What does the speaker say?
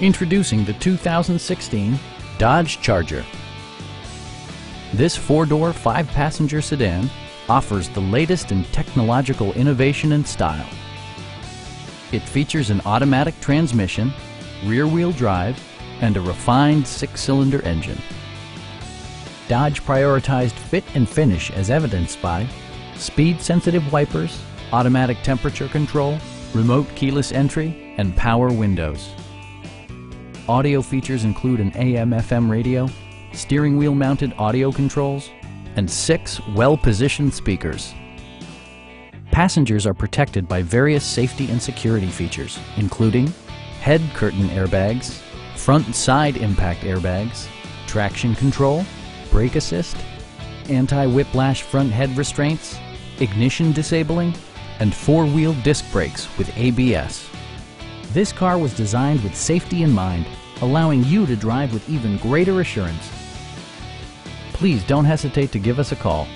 Introducing the 2016 Dodge Charger. This four-door, five-passenger sedan offers the latest in technological innovation and style. It features an automatic transmission, rear-wheel drive, and a refined six-cylinder engine. Dodge prioritized fit and finish as evidenced by speed-sensitive wipers, automatic temperature control, remote keyless entry, and power windows. Audio features include an AM-FM radio, steering wheel mounted audio controls, and six well-positioned speakers. Passengers are protected by various safety and security features, including head curtain airbags, front and side impact airbags, traction control, brake assist, anti-whiplash front head restraints, ignition disabling, and four-wheel disc brakes with ABS. This car was designed with safety in mind, allowing you to drive with even greater assurance. Please don't hesitate to give us a call